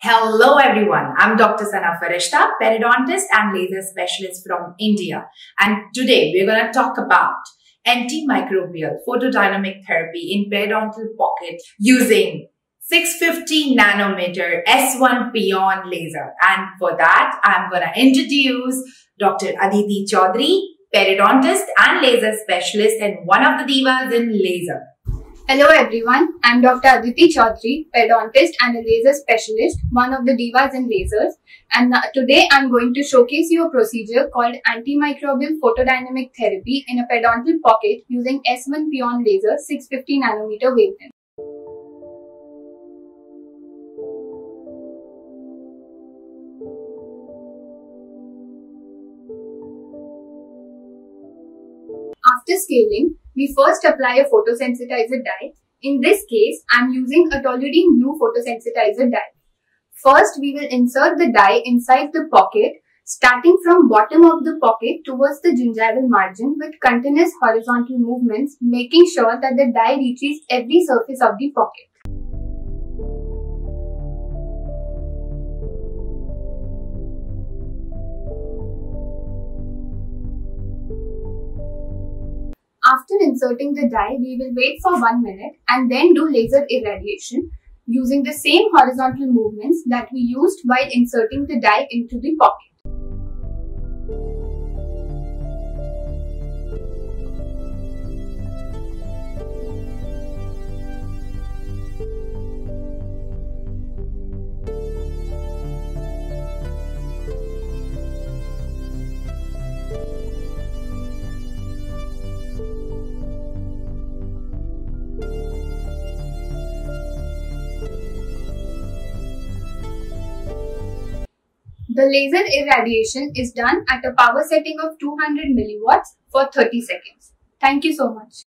Hello everyone, I'm Dr. Sana Farishta, periodontist and laser specialist from India. And today we're going to talk about antimicrobial photodynamic therapy in periodontal pocket using 650 nanometer S1 Pioon laser. And for that, I'm going to introduce Dr. Aditi Chaudhary, periodontist and laser specialist and one of the divas in laser. Hello everyone, I'm Dr. Aditi Chaudhary, periodontist and a laser specialist, one of the divas in lasers. And uh, today I'm going to showcase you a procedure called antimicrobial photodynamic therapy in a periodontal pocket using S1 Pioon laser 650 nanometer wavelength. After scaling, we first apply a photosensitizer dye. In this case, I am using a toluidine blue photosensitizer dye. First, we will insert the dye inside the pocket, starting from bottom of the pocket towards the gingival margin with continuous horizontal movements, making sure that the dye reaches every surface of the pocket. After inserting the dye, we will wait for 1 minute and then do laser irradiation using the same horizontal movements that we used while inserting the dye into the pocket. The laser irradiation is done at a power setting of 200 milliwatts for 30 seconds. Thank you so much.